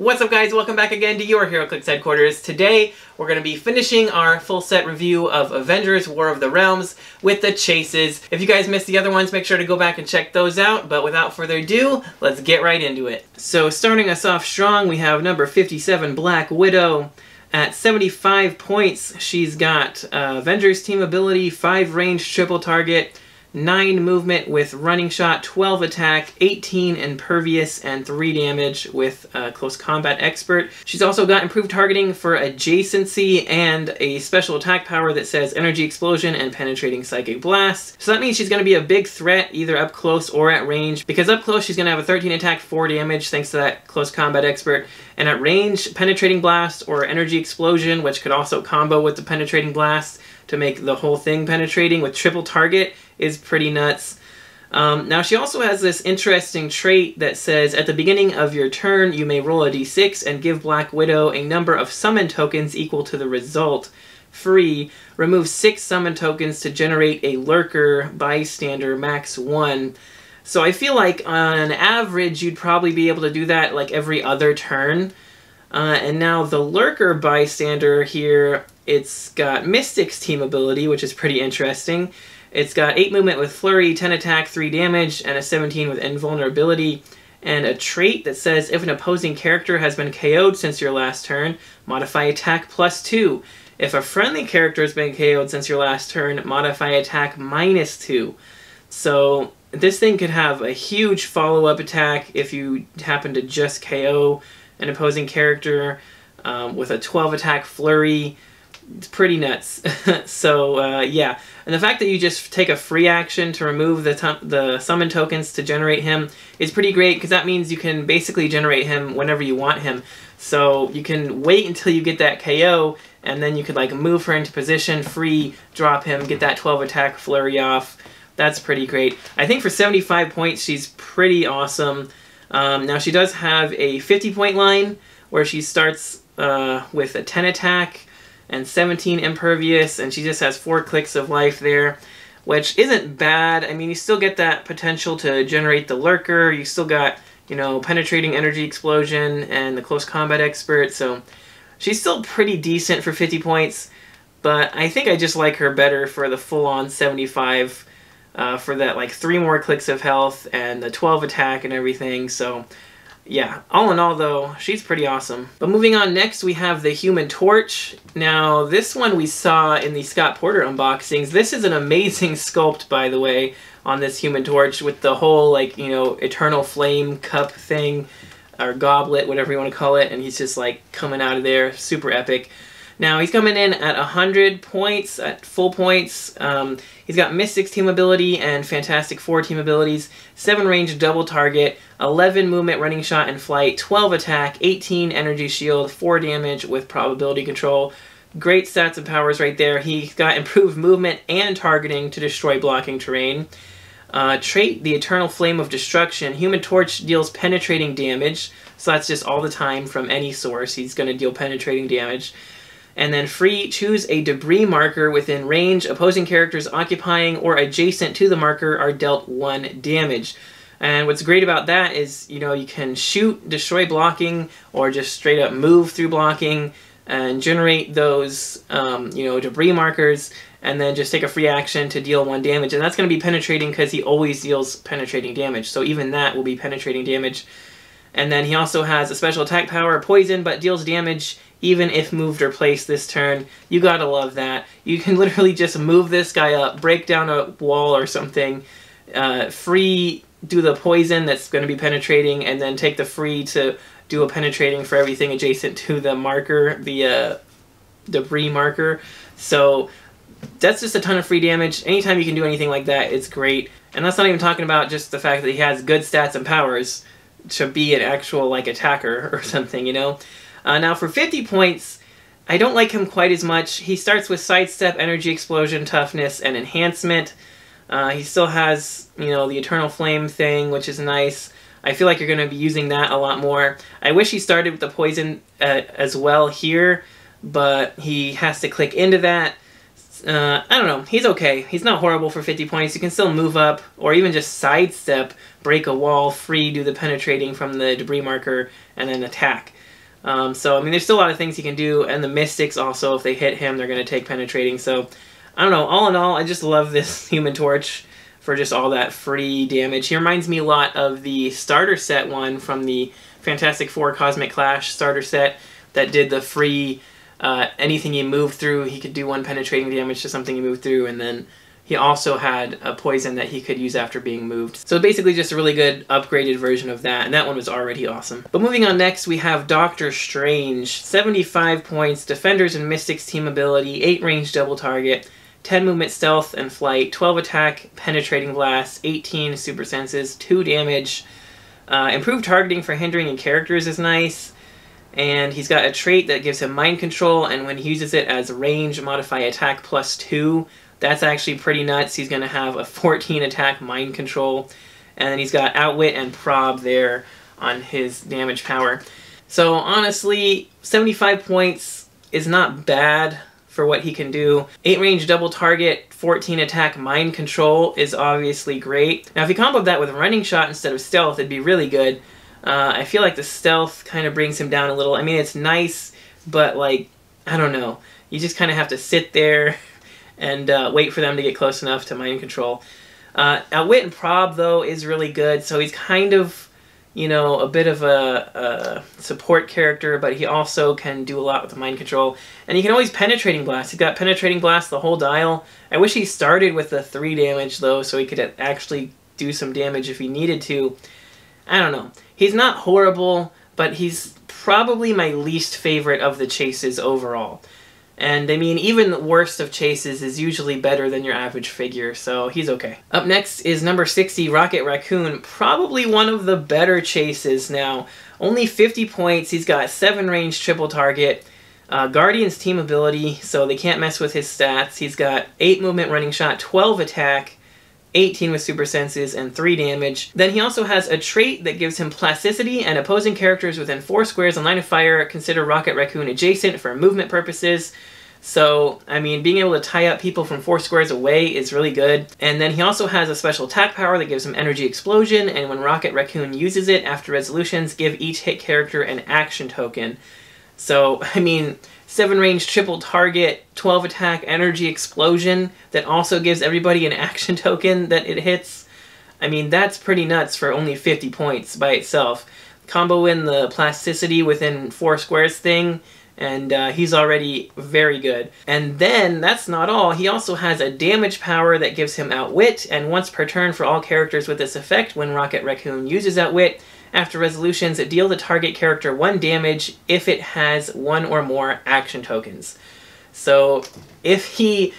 What's up guys, welcome back again to your HeroClix headquarters. Today, we're going to be finishing our full set review of Avengers War of the Realms with the chases. If you guys missed the other ones, make sure to go back and check those out, but without further ado, let's get right into it. So starting us off strong, we have number 57, Black Widow. At 75 points, she's got uh, Avengers team ability, 5 range triple target, 9 movement with running shot, 12 attack, 18 impervious, and 3 damage with close combat expert. She's also got improved targeting for adjacency and a special attack power that says energy explosion and penetrating psychic blast. So that means she's going to be a big threat either up close or at range. Because up close she's going to have a 13 attack, 4 damage thanks to that close combat expert. And at range, penetrating blast or energy explosion, which could also combo with the penetrating blast to make the whole thing penetrating with triple target is pretty nuts. Um, now she also has this interesting trait that says at the beginning of your turn you may roll a d6 and give Black Widow a number of summon tokens equal to the result. Free, remove 6 summon tokens to generate a lurker bystander max 1. So I feel like on average you'd probably be able to do that like every other turn. Uh, and now the lurker bystander here, it's got Mystic's team ability, which is pretty interesting. It's got 8 movement with Flurry, 10 attack, 3 damage, and a 17 with Invulnerability. And a trait that says if an opposing character has been KO'd since your last turn, modify attack plus 2. If a friendly character has been KO'd since your last turn, modify attack minus 2. So this thing could have a huge follow-up attack if you happen to just KO an opposing character um, with a 12 attack flurry it's pretty nuts. so uh, yeah, and the fact that you just take a free action to remove the the summon tokens to generate him is pretty great because that means you can basically generate him whenever you want him. So you can wait until you get that KO, and then you could like move her into position, free, drop him, get that 12 attack flurry off. That's pretty great. I think for 75 points, she's pretty awesome. Um, now she does have a 50 point line where she starts uh, with a 10 attack and 17 impervious, and she just has four clicks of life there, which isn't bad. I mean, you still get that potential to generate the lurker. You still got, you know, penetrating energy explosion and the close combat expert, so she's still pretty decent for 50 points, but I think I just like her better for the full-on 75 uh, for that, like, three more clicks of health and the 12 attack and everything, so yeah, all in all though, she's pretty awesome. But moving on next, we have the Human Torch. Now, this one we saw in the Scott Porter unboxings. This is an amazing sculpt, by the way, on this Human Torch with the whole, like, you know, Eternal Flame cup thing, or goblet, whatever you want to call it, and he's just, like, coming out of there. Super epic. Now, he's coming in at 100 points, at full points. Um, he's got Mystic's team ability and Fantastic Four team abilities, 7 range double target, 11 movement running shot and flight, 12 attack, 18 energy shield, 4 damage with probability control. Great stats and powers right there. He's got improved movement and targeting to destroy blocking terrain. Uh, trait, the Eternal Flame of Destruction. Human Torch deals penetrating damage, so that's just all the time from any source. He's going to deal penetrating damage. And then free, choose a debris marker within range. Opposing characters occupying or adjacent to the marker are dealt one damage. And what's great about that is, you know, you can shoot, destroy blocking, or just straight up move through blocking and generate those, um, you know, debris markers, and then just take a free action to deal one damage. And that's going to be penetrating because he always deals penetrating damage. So even that will be penetrating damage. And then he also has a special attack power, poison, but deals damage even if moved or placed this turn. You gotta love that. You can literally just move this guy up, break down a wall or something, uh, free do the poison that's going to be penetrating, and then take the free to do a penetrating for everything adjacent to the marker, the uh, debris marker. So that's just a ton of free damage. Anytime you can do anything like that, it's great. And that's not even talking about just the fact that he has good stats and powers to be an actual like attacker or something, you know? Uh, now for 50 points, I don't like him quite as much. He starts with Sidestep, Energy Explosion, Toughness, and Enhancement. Uh, he still has, you know, the Eternal Flame thing, which is nice. I feel like you're going to be using that a lot more. I wish he started with the Poison uh, as well here, but he has to click into that. Uh, I don't know. He's okay. He's not horrible for 50 points. You can still move up, or even just sidestep, break a wall, free, do the penetrating from the debris marker, and then attack. Um, so, I mean, there's still a lot of things he can do, and the Mystics also, if they hit him, they're going to take penetrating. So, I don't know. All in all, I just love this Human Torch for just all that free damage. He reminds me a lot of the starter set one from the Fantastic Four Cosmic Clash starter set that did the free uh, anything he moved through, he could do one penetrating damage to something he moved through, and then he also had a poison that he could use after being moved. So basically just a really good upgraded version of that, and that one was already awesome. But moving on next, we have Doctor Strange. 75 points, Defenders and Mystics team ability, 8 range double target, 10 movement stealth and flight, 12 attack, penetrating blast, 18 super senses, 2 damage. Uh, improved targeting for hindering and characters is nice. And he's got a trait that gives him mind control, and when he uses it as range, modify attack plus 2, that's actually pretty nuts. He's going to have a 14 attack mind control. And then he's got outwit and prob there on his damage power. So honestly, 75 points is not bad for what he can do. 8 range double target, 14 attack mind control is obviously great. Now if you combo that with running shot instead of stealth, it'd be really good. Uh, I feel like the stealth kind of brings him down a little. I mean, it's nice, but like, I don't know. You just kind of have to sit there and uh, wait for them to get close enough to mind control. Uh, Outwit and Prob, though, is really good, so he's kind of, you know, a bit of a, a, support character, but he also can do a lot with the mind control. And he can always Penetrating Blast. He's got Penetrating Blast the whole dial. I wish he started with the 3 damage, though, so he could actually do some damage if he needed to. I don't know. He's not horrible, but he's probably my least favorite of the chases overall. And I mean, even the worst of chases is usually better than your average figure, so he's okay. Up next is number 60, Rocket Raccoon. Probably one of the better chases now. Only 50 points, he's got 7 range triple target. Uh, Guardian's team ability, so they can't mess with his stats. He's got 8 movement running shot, 12 attack, 18 with super senses, and 3 damage. Then he also has a trait that gives him plasticity, and opposing characters within 4 squares in line of fire consider Rocket Raccoon adjacent for movement purposes. So, I mean, being able to tie up people from 4 squares away is really good. And then he also has a special attack power that gives him Energy Explosion, and when Rocket Raccoon uses it after resolutions, give each hit character an action token. So, I mean, 7 range triple target, 12 attack energy explosion that also gives everybody an action token that it hits. I mean, that's pretty nuts for only 50 points by itself. Combo in the plasticity within 4 squares thing, and uh, he's already very good. And then, that's not all, he also has a damage power that gives him Outwit, and once per turn for all characters with this effect, when Rocket Raccoon uses Outwit, after resolutions, deal the target character one damage if it has one or more action tokens. So if he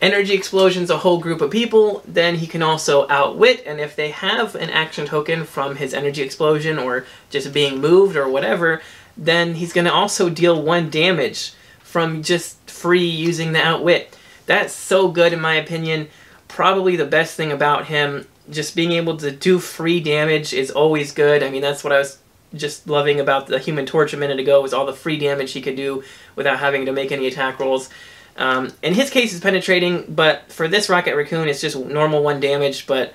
energy explosions a whole group of people, then he can also outwit, and if they have an action token from his energy explosion or just being moved or whatever, then he's going to also deal one damage from just free using the outwit. That's so good in my opinion. Probably the best thing about him just being able to do free damage is always good. I mean, that's what I was just loving about the Human Torch a minute ago was all the free damage he could do without having to make any attack rolls. Um, in his case, it's penetrating, but for this Rocket Raccoon, it's just normal one damage. But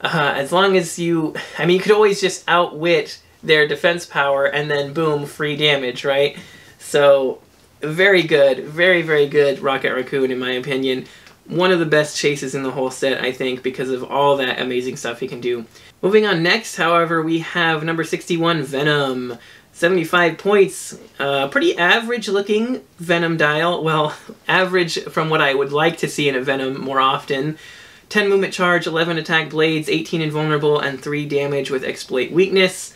uh, as long as you, I mean, you could always just outwit their defense power and then boom, free damage, right? So very good, very very good Rocket Raccoon in my opinion one of the best chases in the whole set, I think, because of all that amazing stuff he can do. Moving on next, however, we have number 61, Venom. 75 points. Uh, pretty average looking Venom dial. Well, average from what I would like to see in a Venom more often. 10 movement charge, 11 attack blades, 18 invulnerable, and 3 damage with exploit weakness.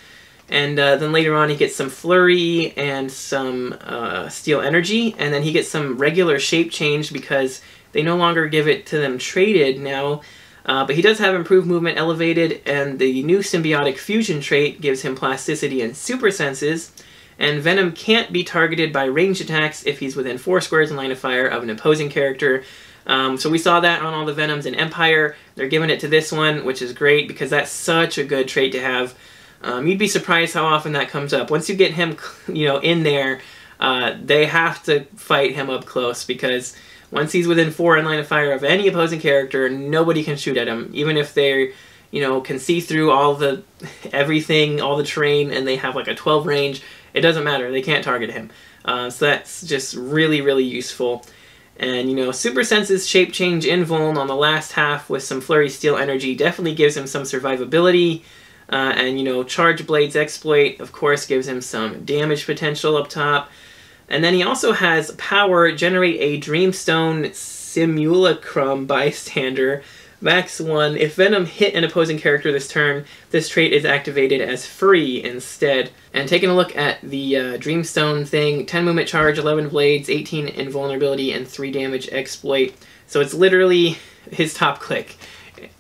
And uh, then later on he gets some flurry and some uh, steal energy, and then he gets some regular shape change because they no longer give it to them traded now, uh, but he does have improved movement elevated, and the new symbiotic fusion trait gives him plasticity and super senses. And Venom can't be targeted by ranged attacks if he's within four squares in line of fire of an opposing character. Um, so we saw that on all the Venoms in Empire. They're giving it to this one, which is great because that's such a good trait to have. Um, you'd be surprised how often that comes up. Once you get him, you know, in there, uh, they have to fight him up close because once he's within four in line of fire of any opposing character, nobody can shoot at him, even if they're, you know, can see through all the everything, all the terrain, and they have like a 12 range. It doesn't matter. They can't target him. Uh, so that's just really, really useful. And, you know, Super Sense's shape change invuln on the last half with some Flurry Steal energy definitely gives him some survivability. Uh, and, you know, Charge Blade's exploit, of course, gives him some damage potential up top. And then he also has power generate a Dreamstone Simulacrum bystander. Max 1. If Venom hit an opposing character this turn, this trait is activated as free instead. And taking a look at the uh, Dreamstone thing, 10 movement charge, 11 blades, 18 invulnerability, and 3 damage exploit. So it's literally his top click.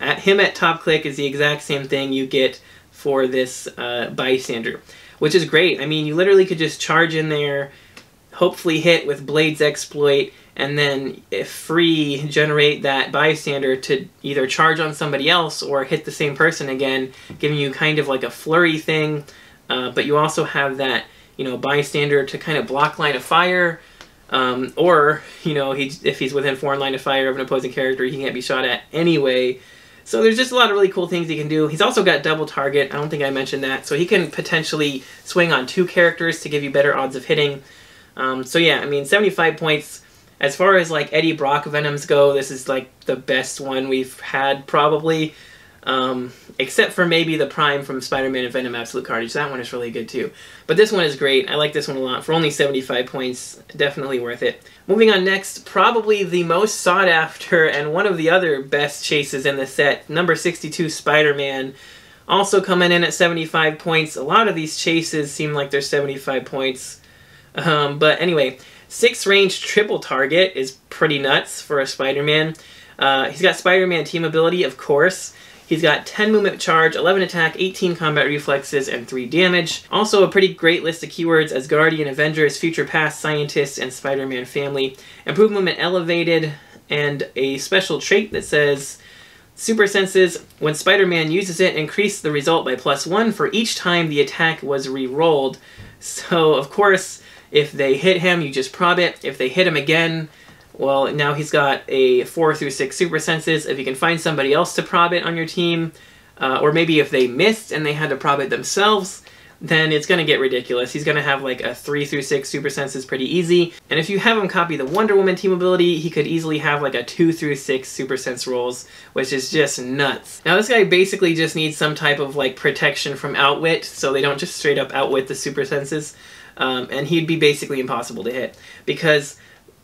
At him at top click is the exact same thing you get for this uh, bystander, which is great. I mean, you literally could just charge in there, hopefully hit with Blade's exploit, and then if free generate that bystander to either charge on somebody else or hit the same person again, giving you kind of like a flurry thing. Uh, but you also have that you know bystander to kind of block line of fire. Um, or, you know, he, if he's within four line of fire of an opposing character, he can't be shot at anyway. So there's just a lot of really cool things he can do. He's also got double target. I don't think I mentioned that. So he can potentially swing on two characters to give you better odds of hitting. Um, so yeah, I mean, 75 points. As far as like Eddie Brock Venoms go, this is like the best one we've had probably. Um, except for maybe the Prime from Spider-Man and Venom Absolute Carnage. That one is really good too. But this one is great. I like this one a lot. For only 75 points, definitely worth it. Moving on next, probably the most sought after and one of the other best chases in the set, number 62 Spider-Man. Also coming in at 75 points. A lot of these chases seem like they're 75 points. Um, but anyway, Six range triple target is pretty nuts for a Spider-Man. Uh, he's got Spider-Man team ability, of course. He's got 10 movement charge, 11 attack, 18 combat reflexes, and 3 damage. Also a pretty great list of keywords as Guardian, Avengers, Future Past, Scientist, and Spider-Man Family. Improved movement elevated, and a special trait that says Super Senses, when Spider-Man uses it, increase the result by plus 1 for each time the attack was re-rolled. So, of course, if they hit him, you just prob it. If they hit him again, well, now he's got a 4 through 6 super senses. If you can find somebody else to prob it on your team, uh, or maybe if they missed and they had to prob it themselves, then it's going to get ridiculous. He's going to have like a 3 through 6 super senses pretty easy. And if you have him copy the Wonder Woman team ability, he could easily have like a 2 through 6 super sense rolls, which is just nuts. Now this guy basically just needs some type of like protection from outwit, so they don't just straight up outwit the super senses um, and he'd be basically impossible to hit. Because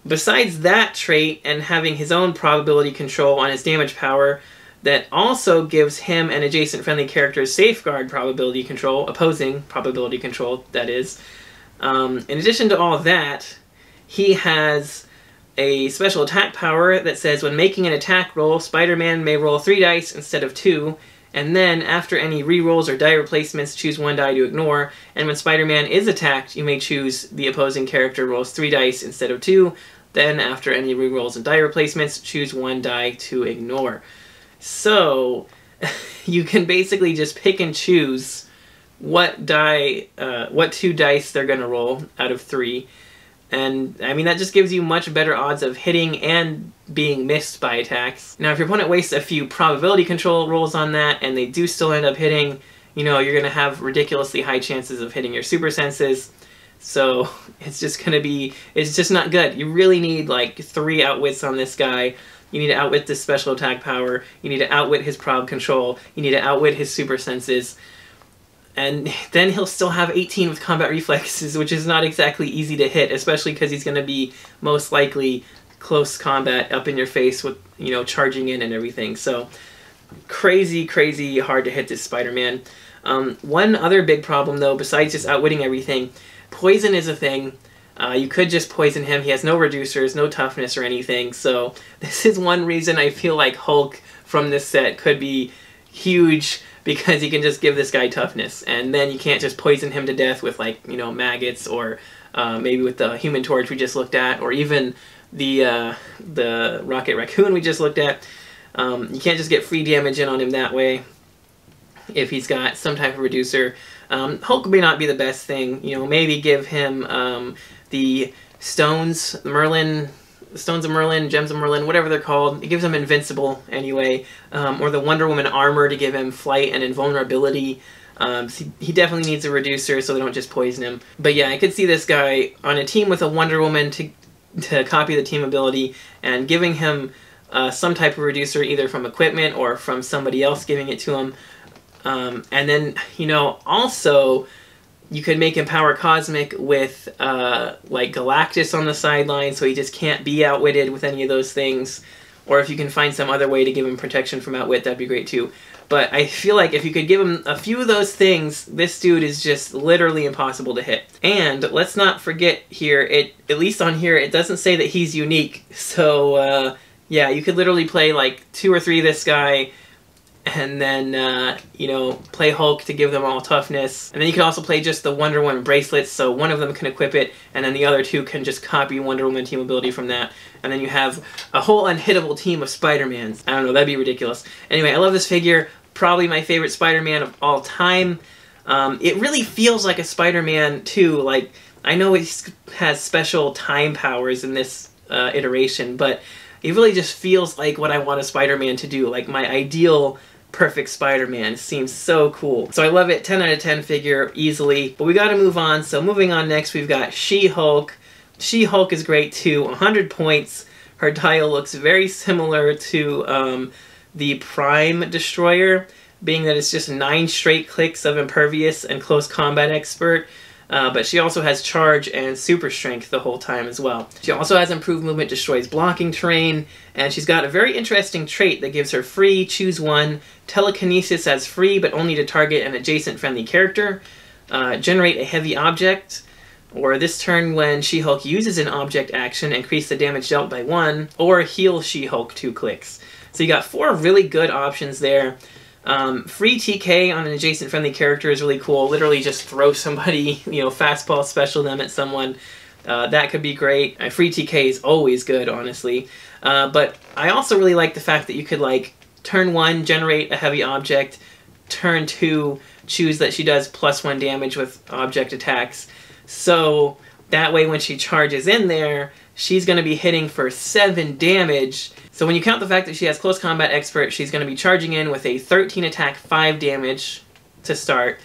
besides that trait and having his own probability control on his damage power, that also gives him and adjacent friendly characters safeguard probability control, opposing probability control, that is. Um, in addition to all that, he has a special attack power that says when making an attack roll, Spider-Man may roll three dice instead of two, and then after any rerolls or die replacements, choose one die to ignore. And when Spider-Man is attacked, you may choose the opposing character rolls three dice instead of two. Then after any rerolls and die replacements, choose one die to ignore. So you can basically just pick and choose what die, uh, what two dice they're going to roll out of three and I mean, that just gives you much better odds of hitting and being missed by attacks. Now, if your opponent wastes a few probability control rolls on that and they do still end up hitting, you know, you're going to have ridiculously high chances of hitting your super senses. So it's just going to be, it's just not good. You really need like three outwits on this guy. You need to outwit this special attack power. You need to outwit his prob control. You need to outwit his super senses and then he'll still have 18 with combat reflexes, which is not exactly easy to hit, especially because he's going to be most likely close combat up in your face with, you know, charging in and everything. So crazy, crazy hard to hit this Spider-Man. Um, one other big problem, though, besides just outwitting everything, poison is a thing. Uh, you could just poison him. He has no reducers, no toughness or anything. So this is one reason I feel like Hulk from this set could be huge because you can just give this guy toughness, and then you can't just poison him to death with like you know maggots or uh, maybe with the Human Torch we just looked at, or even the uh, the Rocket Raccoon we just looked at. Um, you can't just get free damage in on him that way if he's got some type of reducer. Um, Hulk may not be the best thing, you know, maybe give him um, the stones, Merlin Stones of Merlin, Gems of Merlin, whatever they're called. It gives him invincible anyway, um, or the Wonder Woman armor to give him flight and invulnerability. Um, so he definitely needs a reducer so they don't just poison him. But yeah, I could see this guy on a team with a Wonder Woman to, to copy the team ability and giving him uh, some type of reducer either from equipment or from somebody else giving it to him. Um, and then, you know, also you could make him power cosmic with uh, like Galactus on the sideline so he just can't be outwitted with any of those things. Or if you can find some other way to give him protection from outwit, that'd be great too. But I feel like if you could give him a few of those things, this dude is just literally impossible to hit. And let's not forget here, it at least on here, it doesn't say that he's unique. So uh, yeah, you could literally play like two or three of this guy, and then uh, you know play Hulk to give them all toughness, and then you can also play just the Wonder Woman bracelets. So one of them can equip it, and then the other two can just copy Wonder Woman team ability from that, and then you have a whole unhittable team of Spider-Mans. I don't know, that'd be ridiculous. Anyway, I love this figure. Probably my favorite Spider-Man of all time. Um, it really feels like a Spider-Man too. Like I know he has special time powers in this uh, iteration, but it really just feels like what I want a Spider-Man to do. Like my ideal perfect Spider-Man. Seems so cool. So I love it. 10 out of 10 figure easily. But we got to move on. So moving on next, we've got She-Hulk. She-Hulk is great too. 100 points. Her dial looks very similar to um, the Prime Destroyer, being that it's just 9 straight clicks of Impervious and Close Combat Expert. Uh, but she also has charge and super strength the whole time as well. She also has improved movement, destroys blocking terrain, and she's got a very interesting trait that gives her free, choose one, telekinesis as free but only to target an adjacent friendly character, uh, generate a heavy object, or this turn when She-Hulk uses an object action, increase the damage dealt by one, or heal She-Hulk two clicks. So you got four really good options there. Um, free TK on an adjacent friendly character is really cool. Literally just throw somebody, you know, fastball special them at someone. Uh, that could be great. Uh, free TK is always good, honestly. Uh, but I also really like the fact that you could, like, turn one, generate a heavy object, turn two, choose that she does plus one damage with object attacks. So that way when she charges in there, she's going to be hitting for 7 damage. So when you count the fact that she has Close Combat Expert, she's going to be charging in with a 13 attack, 5 damage to start.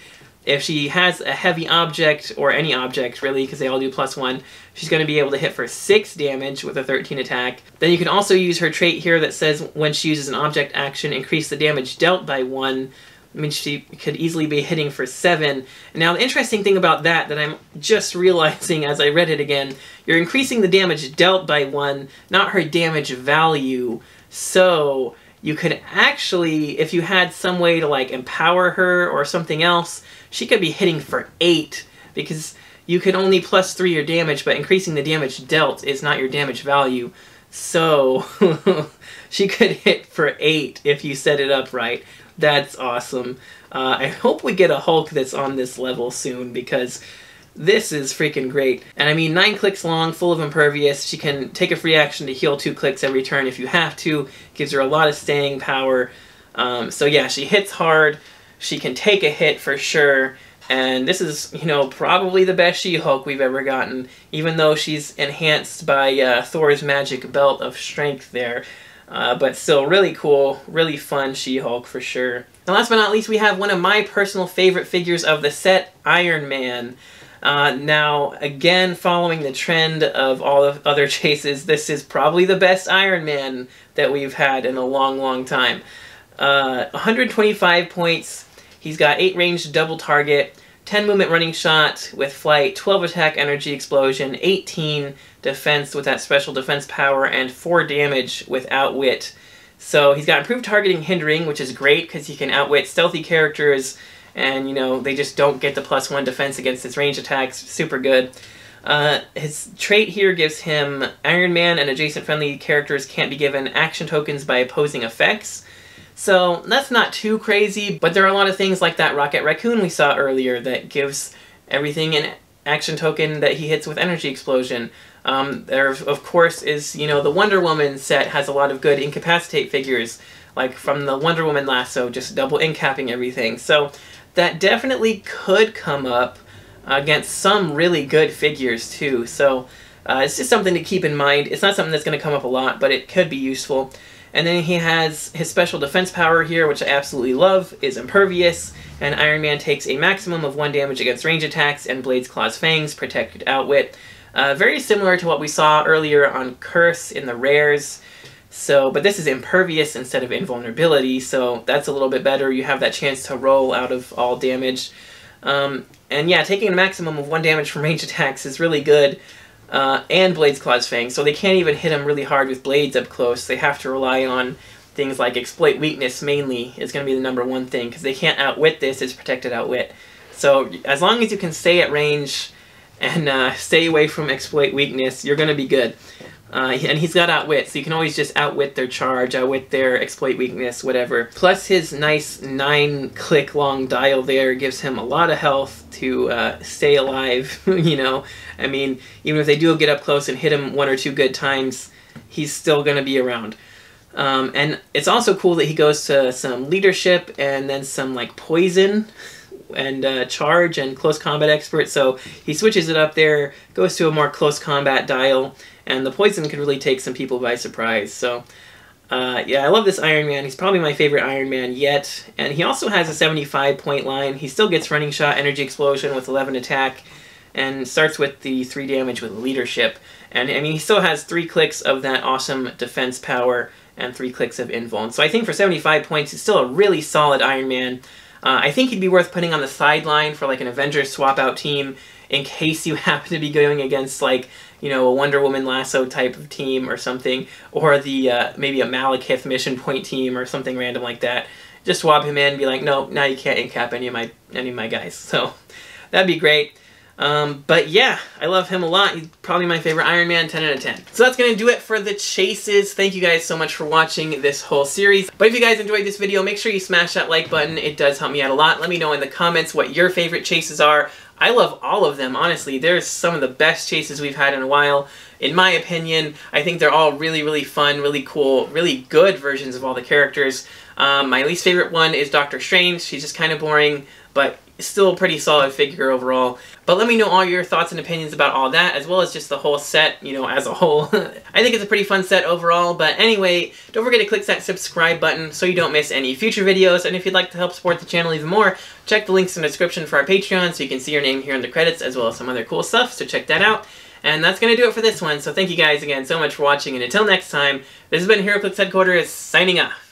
If she has a heavy object, or any object really, because they all do plus 1, she's going to be able to hit for 6 damage with a 13 attack. Then you can also use her trait here that says when she uses an object action, increase the damage dealt by 1 I mean, she could easily be hitting for seven. Now, the interesting thing about that, that I'm just realizing as I read it again, you're increasing the damage dealt by one, not her damage value. So, you could actually, if you had some way to, like, empower her or something else, she could be hitting for eight, because you can only plus three your damage, but increasing the damage dealt is not your damage value. So, she could hit for eight if you set it up right. That's awesome. Uh, I hope we get a Hulk that's on this level soon because this is freaking great. And I mean, nine clicks long, full of impervious. She can take a free action to heal two clicks every turn if you have to. Gives her a lot of staying power. Um, so yeah, she hits hard. She can take a hit for sure. And this is, you know, probably the best She-Hulk we've ever gotten, even though she's enhanced by uh, Thor's magic belt of strength there. Uh, but still really cool, really fun She-Hulk for sure. And last but not least, we have one of my personal favorite figures of the set, Iron Man. Uh, now, again, following the trend of all the other chases, this is probably the best Iron Man that we've had in a long, long time. Uh, 125 points, he's got 8 ranged double target, 10 movement running shot with flight, 12 attack energy explosion, 18 defense with that special defense power, and 4 damage with outwit. So he's got improved targeting hindering, which is great because he can outwit stealthy characters and, you know, they just don't get the plus 1 defense against his range attacks. Super good. Uh, his trait here gives him Iron Man and adjacent friendly characters can't be given action tokens by opposing effects. So that's not too crazy, but there are a lot of things like that Rocket Raccoon we saw earlier that gives everything an action token that he hits with Energy Explosion. Um, there, of course, is, you know, the Wonder Woman set has a lot of good incapacitate figures, like from the Wonder Woman lasso, just double incapping everything. So that definitely could come up against some really good figures, too. So uh, it's just something to keep in mind. It's not something that's going to come up a lot, but it could be useful. And then he has his special defense power here, which I absolutely love, is Impervious. And Iron Man takes a maximum of one damage against range attacks, and Blades Claws Fangs protected Outwit. Uh, very similar to what we saw earlier on Curse in the rares. So, but this is impervious instead of invulnerability, so that's a little bit better. You have that chance to roll out of all damage. Um, and yeah, taking a maximum of one damage from range attacks is really good. Uh, and Blades Claws Fang, so they can't even hit him really hard with blades up close. They have to rely on things like exploit weakness mainly is going to be the number one thing because they can't outwit this. It's protected outwit. So as long as you can stay at range and uh, stay away from exploit weakness, you're going to be good. Uh, and he's got outwit, so you can always just outwit their charge, outwit their exploit weakness, whatever. Plus his nice nine click long dial there gives him a lot of health to uh, stay alive, you know. I mean, even if they do get up close and hit him one or two good times, he's still going to be around. Um, and it's also cool that he goes to some leadership and then some like poison and uh, charge and close combat expert. So he switches it up there, goes to a more close combat dial, and the poison can really take some people by surprise. So, uh, yeah, I love this Iron Man. He's probably my favorite Iron Man yet. And he also has a 75 point line. He still gets Running Shot, Energy Explosion with 11 attack, and starts with the 3 damage with Leadership. And, I mean, he still has 3 clicks of that awesome defense power and 3 clicks of Invuln. So I think for 75 points, he's still a really solid Iron Man. Uh, I think he'd be worth putting on the sideline for like an Avengers swap out team in case you happen to be going against like you know a Wonder Woman lasso type of team or something, or the uh, maybe a Malekith mission point team or something random like that. Just swap him in, and be like, no, now you can't incap any of my any of my guys. So that'd be great. Um, but yeah, I love him a lot. He's probably my favorite Iron Man, 10 out of 10. So that's going to do it for the chases. Thank you guys so much for watching this whole series. But if you guys enjoyed this video, make sure you smash that like button. It does help me out a lot. Let me know in the comments what your favorite chases are. I love all of them, honestly. There's some of the best chases we've had in a while. In my opinion, I think they're all really, really fun, really cool, really good versions of all the characters. Um, my least favorite one is Doctor Strange. She's just kind of boring, but still a pretty solid figure overall. But let me know all your thoughts and opinions about all that, as well as just the whole set, you know, as a whole. I think it's a pretty fun set overall, but anyway, don't forget to click that subscribe button so you don't miss any future videos, and if you'd like to help support the channel even more, check the links in the description for our Patreon so you can see your name here in the credits, as well as some other cool stuff, so check that out. And that's going to do it for this one, so thank you guys again so much for watching, and until next time, this has been HeroClix Headquarters, signing off.